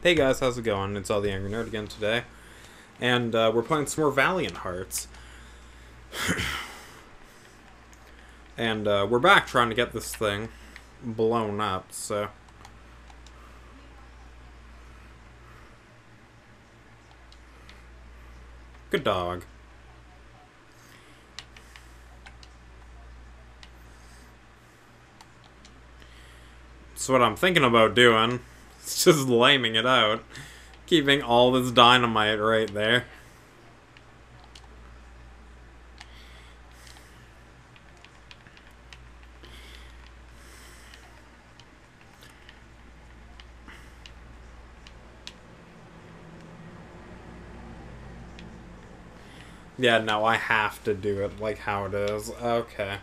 Hey guys, how's it going? It's all the Angry Nerd again today, and uh, we're playing some more Valiant Hearts. and uh, we're back trying to get this thing blown up. So good dog. So what I'm thinking about doing is just laming it out. Keeping all this dynamite right there. Yeah, no, I have to do it like how it is. Okay.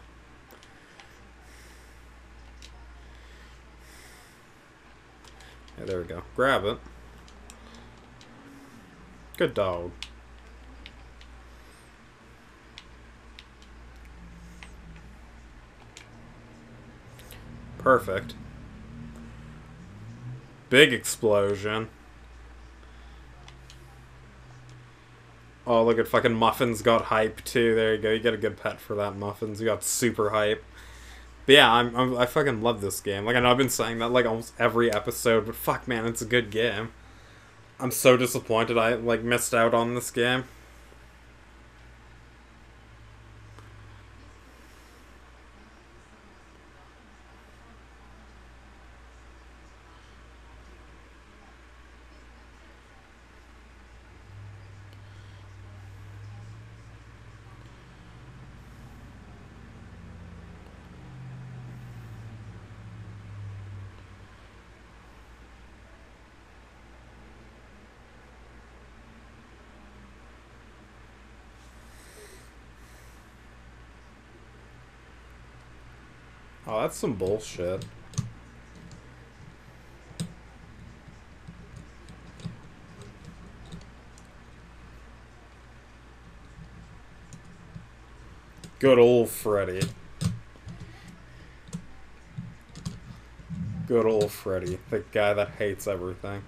Yeah, there we go. Grab it. Good dog. Perfect. Big explosion. Oh, look at fucking Muffins got hype too. There you go. You get a good pet for that, Muffins. You got super hype. But yeah, I'm, I'm, i fucking love this game. Like I know I've been saying that like almost every episode, but fuck, man, it's a good game. I'm so disappointed I like missed out on this game. That's some bullshit. Good old Freddie. Good old Freddie, the guy that hates everything.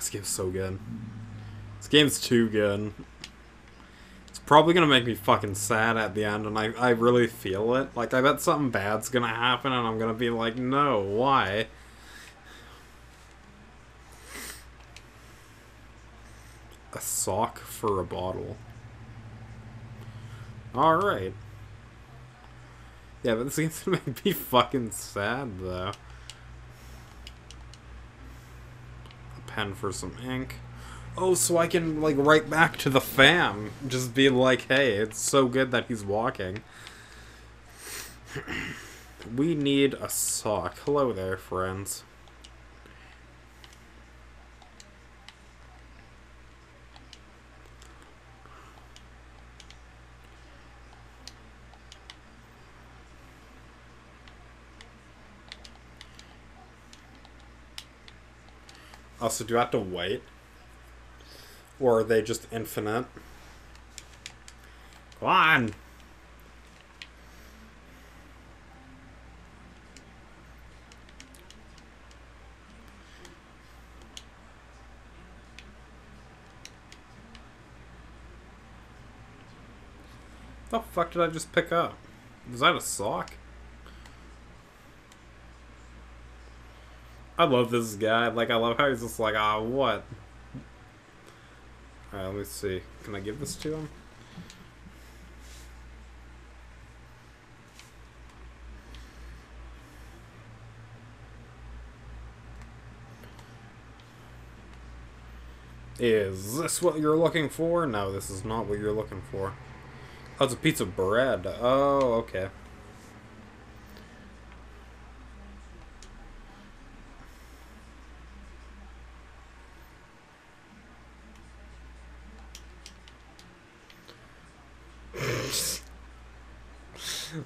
This game's so good. This game's too good. It's probably gonna make me fucking sad at the end, and I, I really feel it. Like, I bet something bad's gonna happen, and I'm gonna be like, no, why? A sock for a bottle. Alright. Yeah, but this game's gonna make me fucking sad, though. Pen for some ink. Oh, so I can, like, write back to the fam. Just be like, hey, it's so good that he's walking. we need a sock. Hello there, friends. Also, do I have to wait? Or are they just infinite? Come on! The fuck did I just pick up? Was that a sock? I love this guy. Like, I love how he's just like, ah, oh, what? Alright, let me see. Can I give this to him? Is this what you're looking for? No, this is not what you're looking for. Oh, it's a piece of bread. Oh, okay.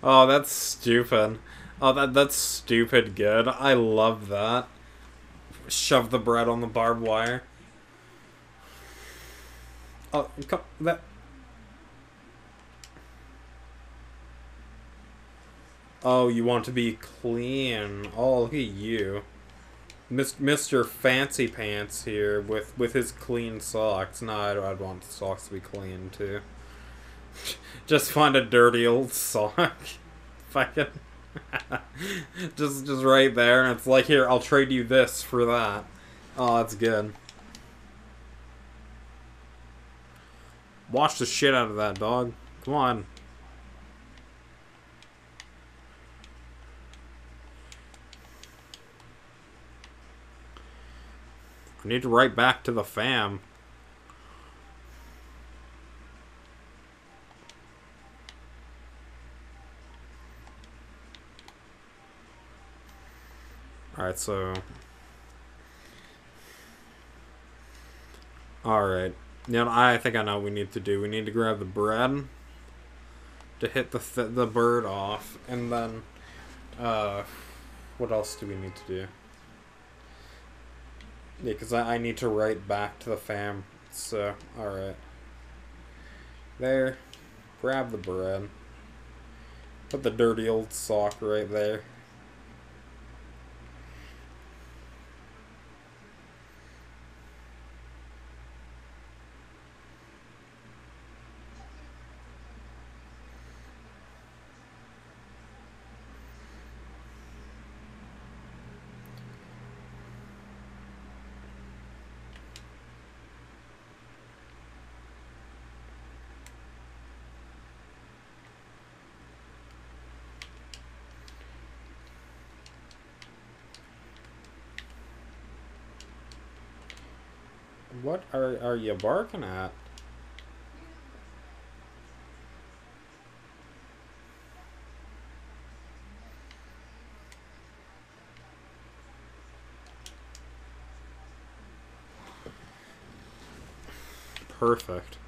Oh, that's stupid. Oh, that that's stupid good. I love that. Shove the bread on the barbed wire. Oh, come, that. Oh, you want to be clean. Oh, look at you. Mr. Fancy Pants here with, with his clean socks. No, I'd, I'd want the socks to be clean too. just find a dirty old sock. Fucking. just, just right there, and it's like, here, I'll trade you this for that. Oh, that's good. Wash the shit out of that, dog. Come on. I need to write back to the fam. So... Alright. Now, I think I know what we need to do. We need to grab the bread to hit the th the bird off, and then, uh, what else do we need to do? Yeah, because I, I need to write back to the fam, so, alright. There. Grab the bread. Put the dirty old sock right there. What are, are you barking at? Perfect.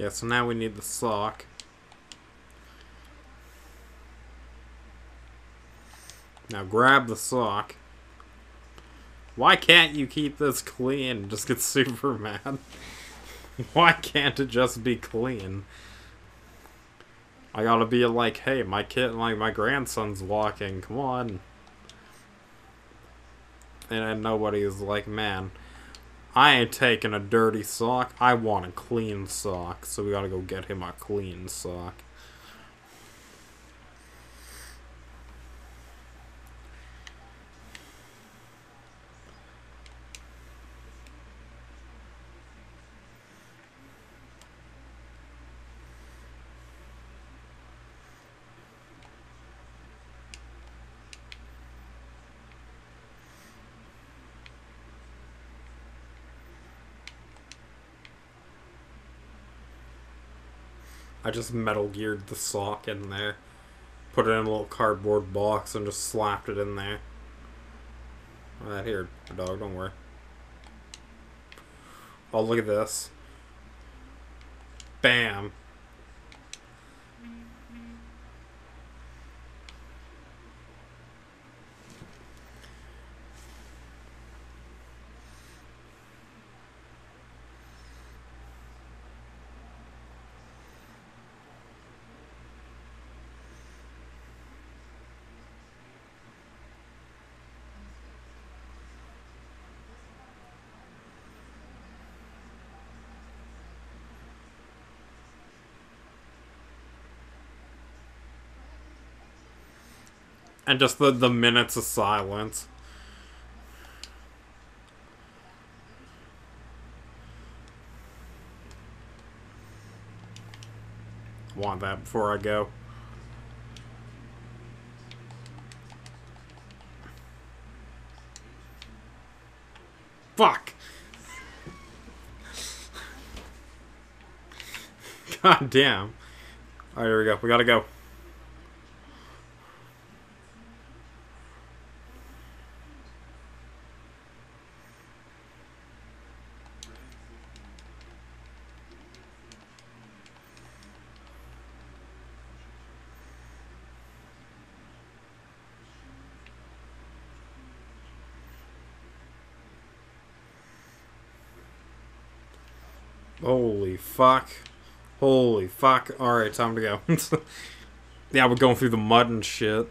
Yeah, so now we need the sock. Now grab the sock. Why can't you keep this clean? Just get super mad. Why can't it just be clean? I gotta be like, hey, my kid, like my grandson's walking. Come on. And, and nobody's like, man, I ain't taking a dirty sock. I want a clean sock. So we gotta go get him a clean sock. I just metal geared the sock in there. Put it in a little cardboard box and just slapped it in there. Right here, dog, don't worry. Oh, look at this. Bam. And just the, the minutes of silence. Want that before I go. Fuck! God damn. Alright, here we go. We gotta go. Holy fuck. Holy fuck. Alright, time to go. yeah, we're going through the mud and shit.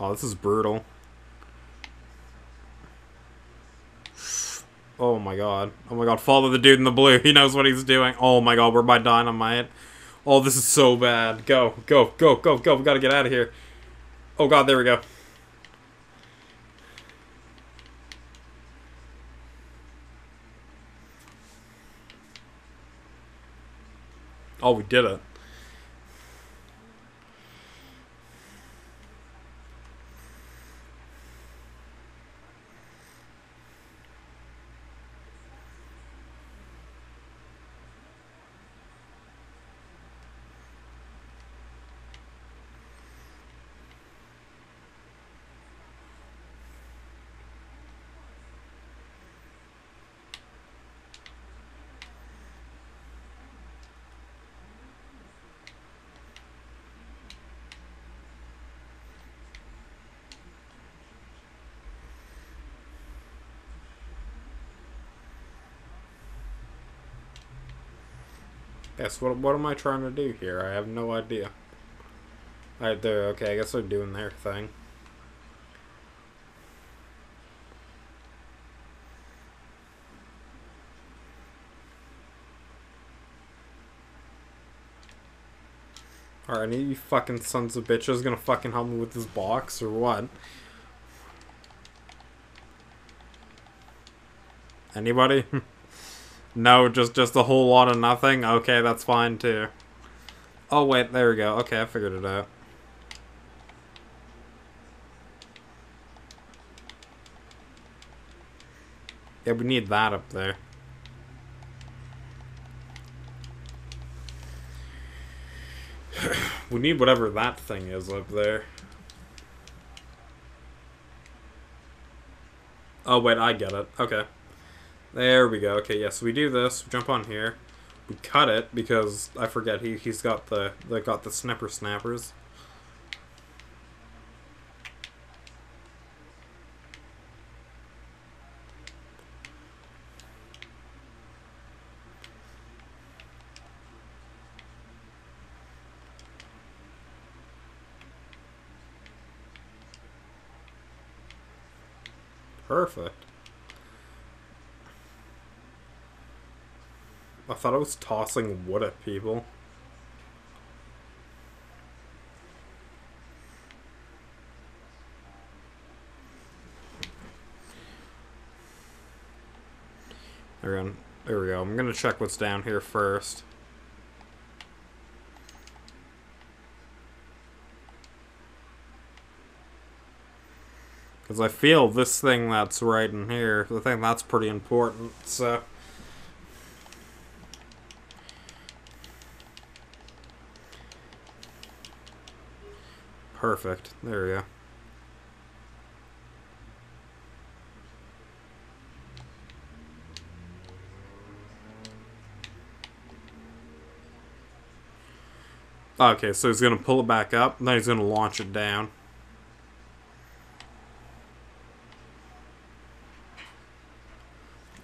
Oh, this is brutal. Oh my god. Oh my god, follow the dude in the blue. He knows what he's doing. Oh my god, we're by dynamite. Oh, this is so bad. Go, go, go, go, go. We gotta get out of here. Oh god, there we go. Oh, we did it. Yes, what, what am I trying to do here? I have no idea. Alright, there, okay, I guess they're doing their thing. Alright, you fucking sons of bitches gonna fucking help me with this box, or what? Anybody? No, just just a whole lot of nothing? Okay, that's fine too. Oh wait, there we go. Okay, I figured it out. Yeah, we need that up there. we need whatever that thing is up there. Oh wait, I get it. Okay. There we go. Okay, yes, we do this. We jump on here. We cut it because I forget he he's got the they got the snapper snappers. Perfect. Was tossing wood at people. There we go. I'm gonna check what's down here first. Because I feel this thing that's right in here, I think that's pretty important, so... Perfect. There we go. Okay, so he's going to pull it back up, and then he's going to launch it down.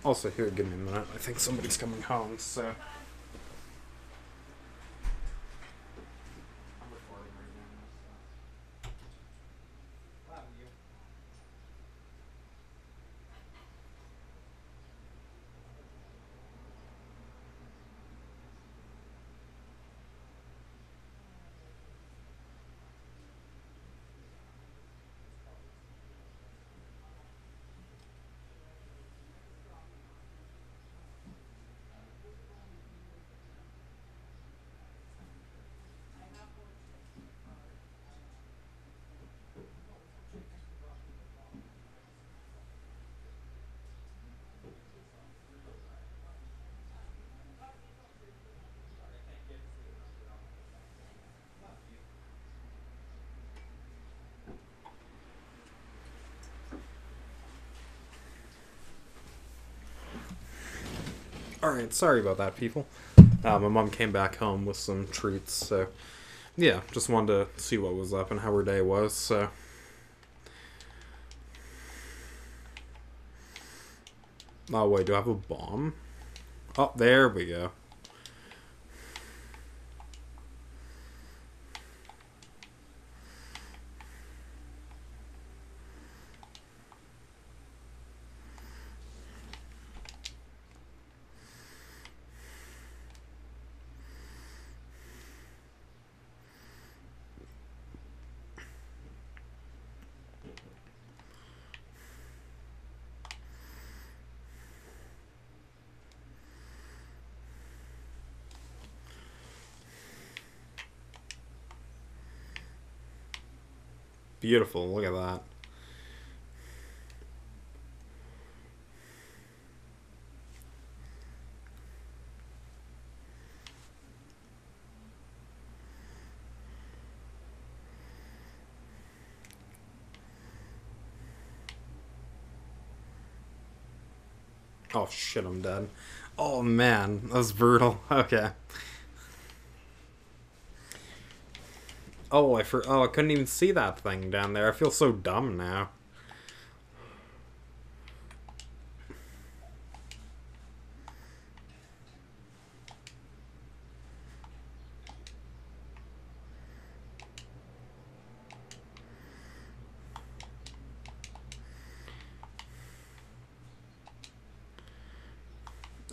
Also, here, give me a minute. I think somebody's coming home, so... Alright, sorry about that, people. Uh, my mom came back home with some treats, so yeah, just wanted to see what was up and how her day was, so. Oh, wait, do I have a bomb? Oh, there we go. Beautiful, look at that. Oh shit, I'm dead. Oh man, that was brutal. Okay. Oh, I for oh I couldn't even see that thing down there. I feel so dumb now.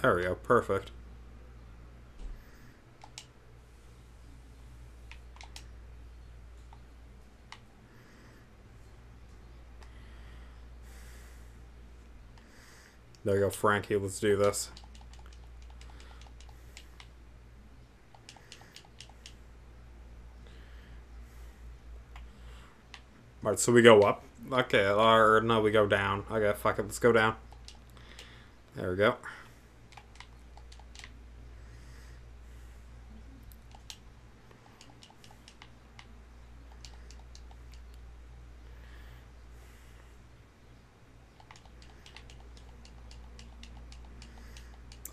There we go, perfect. There you go, Frankie, let's do this. Alright, so we go up. Okay, or no, we go down. Okay, fuck it, let's go down. There we go.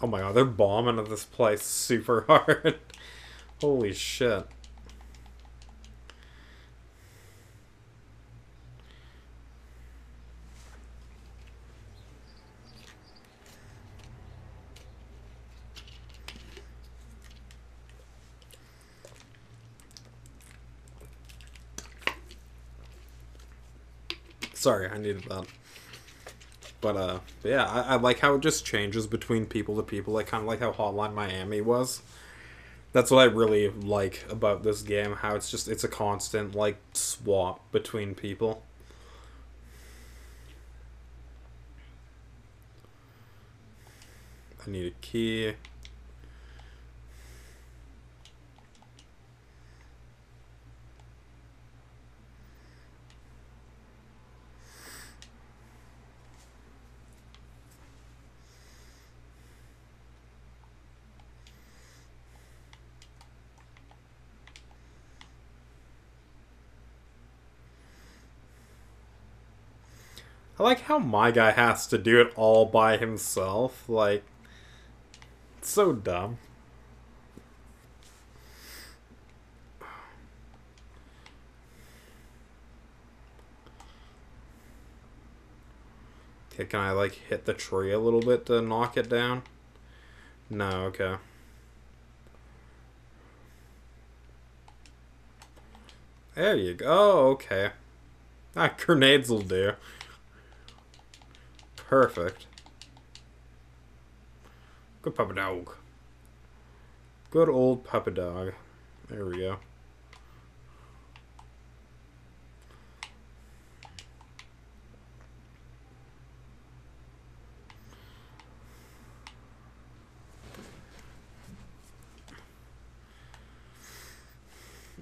Oh my god, they're bombing at this place super hard. Holy shit. Sorry, I needed that. But uh, yeah, I, I, like how it just changes between people to people, like kind of like how Hotline Miami was. That's what I really like about this game. How it's just it's a constant like swap between people. I need a key. I like how my guy has to do it all by himself. Like, it's so dumb. Okay, can I, like, hit the tree a little bit to knock it down? No, okay. There you go. Oh, okay. Ah, grenades will do. Perfect. Good puppy dog. Good old puppy dog. There we go.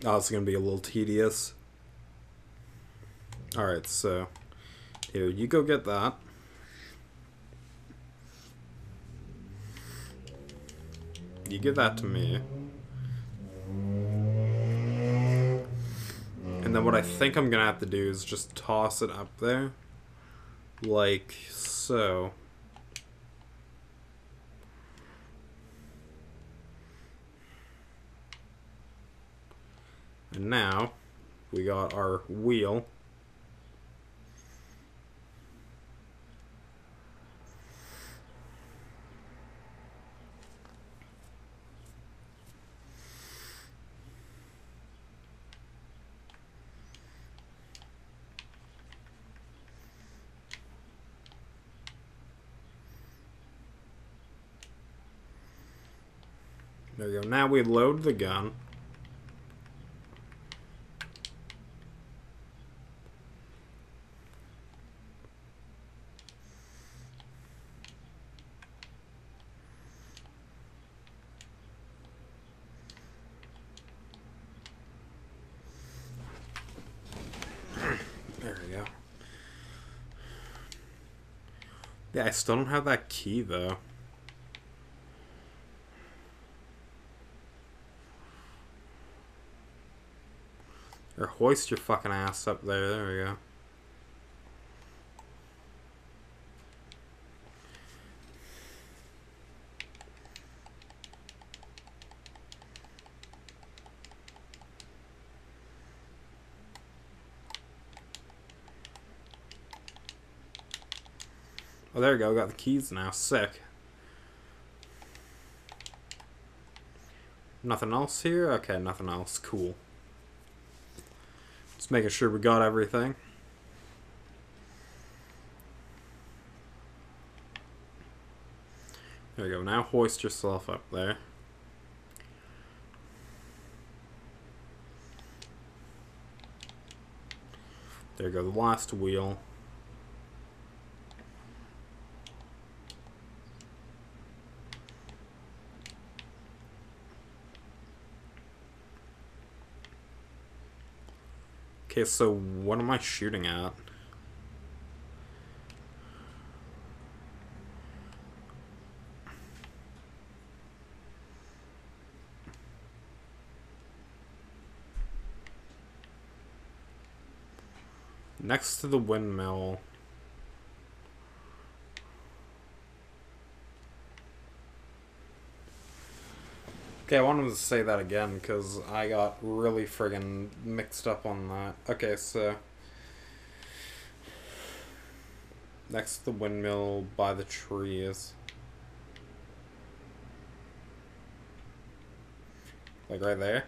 Oh, it's going to be a little tedious. Alright, so here, you go get that. give that to me. And then what I think I'm going to have to do is just toss it up there. Like so. And now we got our wheel. Now we load the gun. There we go. Yeah, I still don't have that key though. Or hoist your fucking ass up there. There we go. Oh, there we go. Got the keys now. Sick. Nothing else here? Okay, nothing else. Cool. Just making sure we got everything. There we go. Now hoist yourself up there. There you go. The last wheel. Okay, so what am I shooting at? Next to the windmill. Okay, I wanted to say that again because I got really friggin' mixed up on that. Okay, so. Next to the windmill by the trees. Like right there?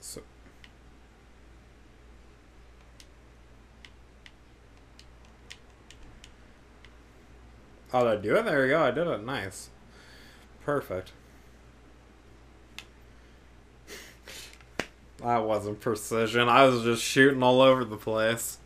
So. Did I do it? There we go. I did it. Nice. Perfect. That wasn't precision. I was just shooting all over the place.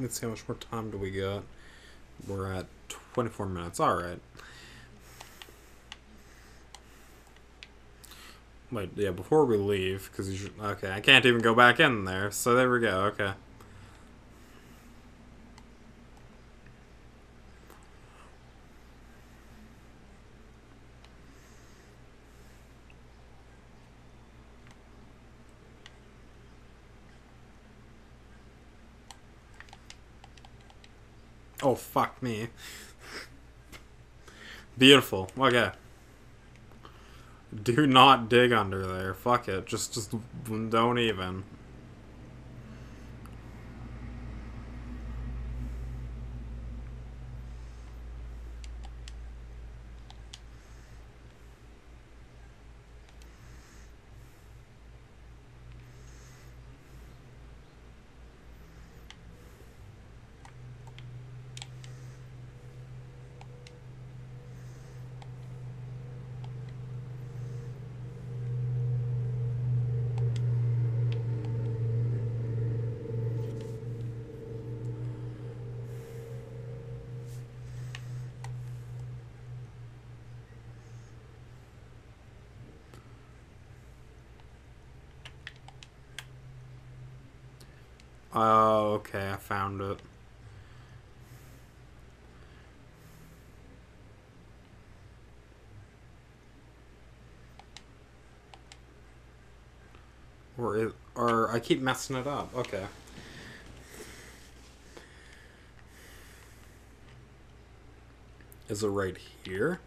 Let's see how much more time do we got. We're at 24 minutes. All right. Wait, yeah, before we leave, because okay, I can't even go back in there, so there we go, okay. Oh, fuck me. Beautiful. Okay. Do not dig under there. Fuck it. Just, just don't even. Oh, okay, I found it. Or, is, or I keep messing it up. Okay. Is it right here?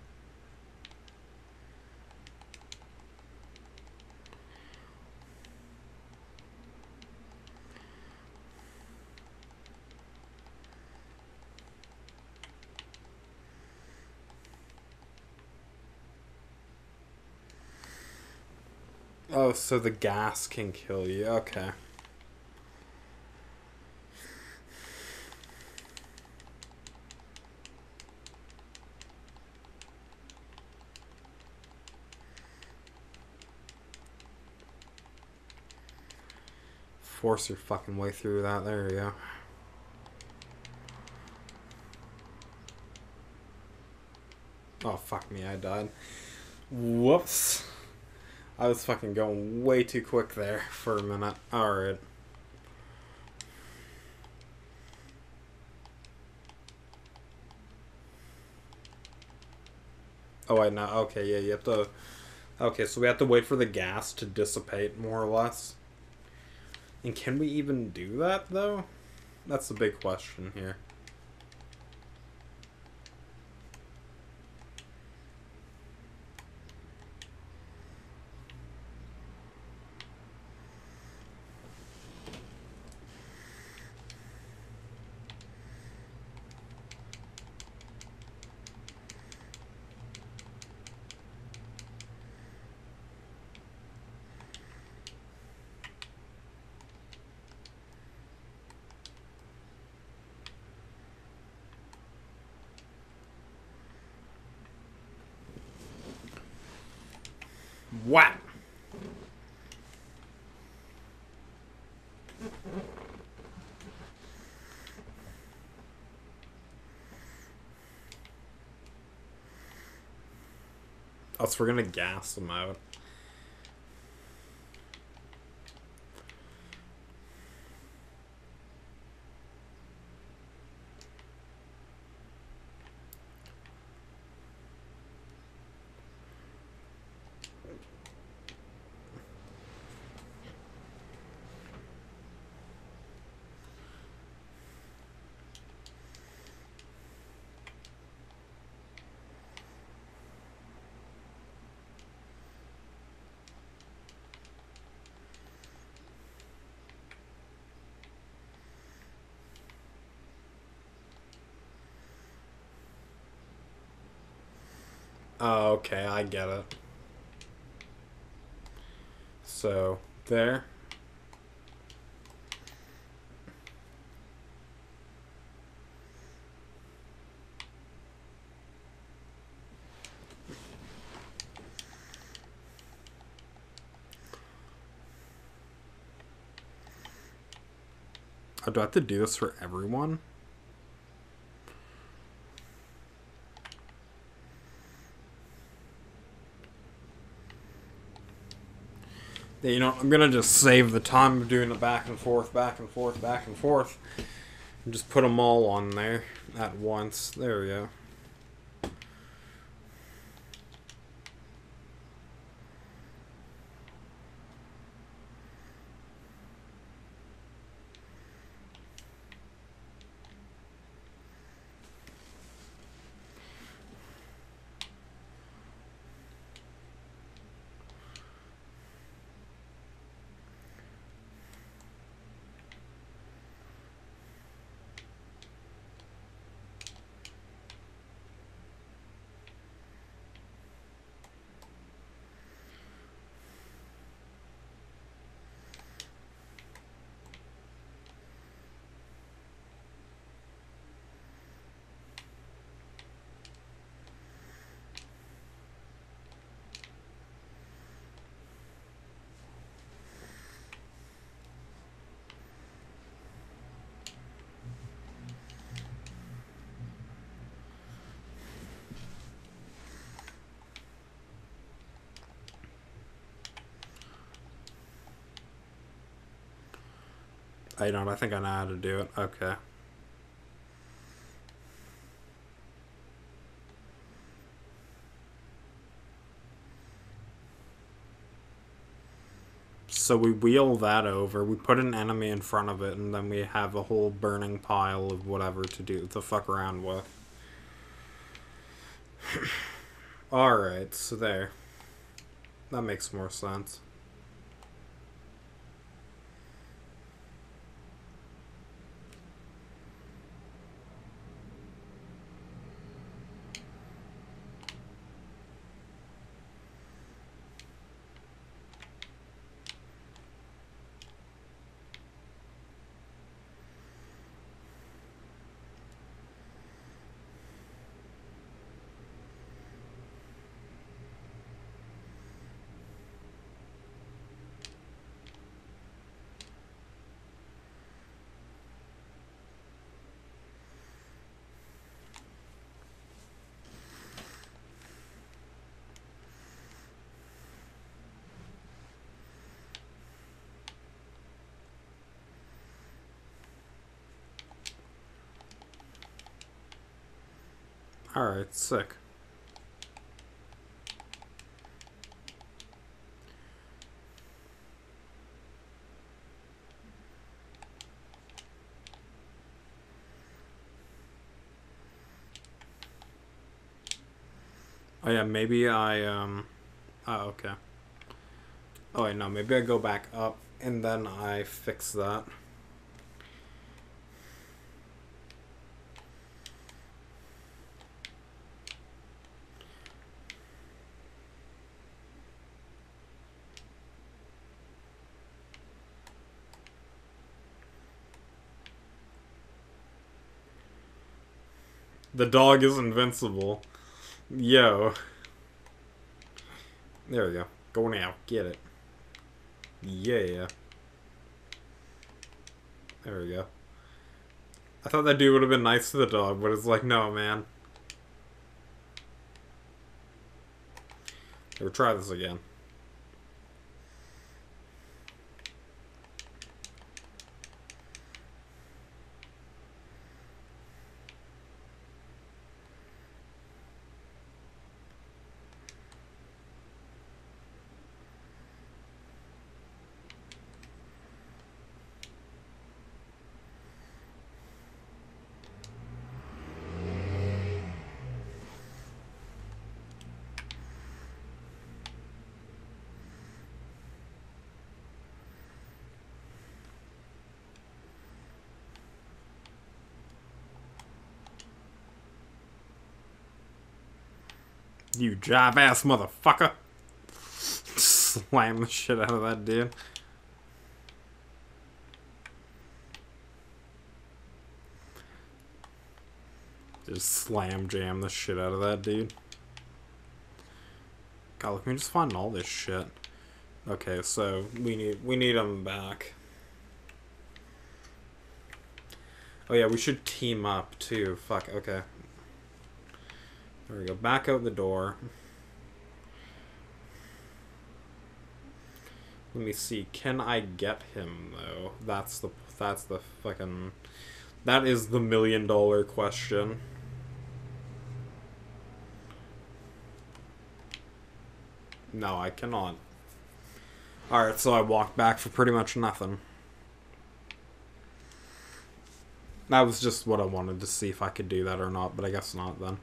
Oh, so the gas can kill you. Okay. Force your fucking way through that. There you go. Oh, fuck me, I died. Whoops. I was fucking going way too quick there for a minute. Alright. Oh, wait, no. Okay, yeah, you have to... Okay, so we have to wait for the gas to dissipate, more or less. And can we even do that, though? That's the big question here. We're gonna gas them out. Oh, okay, I get it. So, there. Oh, do I have to do this for everyone? You know, I'm gonna just save the time of doing the back and forth, back and forth, back and forth. And just put them all on there at once. There we go. I don't. I think I know how to do it. Okay. So we wheel that over, we put an enemy in front of it, and then we have a whole burning pile of whatever to do to fuck around with. Alright, so there. That makes more sense. Alright, sick. Oh yeah, maybe I, um... Oh, okay. Oh wait, no, maybe I go back up and then I fix that. The dog is invincible. Yo. There we go. Go now. Get it. Yeah. There we go. I thought that dude would have been nice to the dog, but it's like, no, man. Here, try this again. You jive ass motherfucker. Slam the shit out of that dude. Just slam jam the shit out of that dude. God, let me just find all this shit. Okay, so we need we need them back. Oh yeah, we should team up too. Fuck, okay. There we go. Back out the door. Let me see. Can I get him though? That's the that's the fucking that is the million dollar question. No, I cannot. Alright, so I walked back for pretty much nothing. That was just what I wanted to see if I could do that or not, but I guess not then.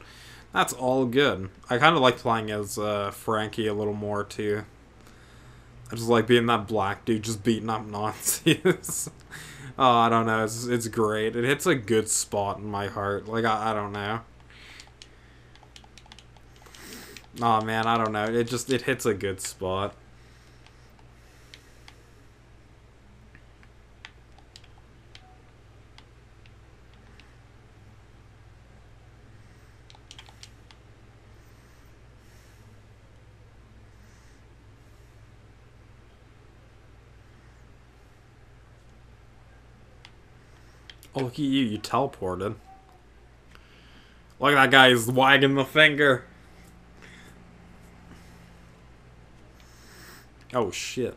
That's all good. I kind of like playing as uh, Frankie a little more too. I just like being that black dude just beating up Nazis. oh, I don't know. It's, it's great. It hits a good spot in my heart. Like, I, I don't know. Oh man, I don't know. It just it hits a good spot. Oh, look at you. You teleported. Look at that guy. He's wagging the finger. Oh, shit.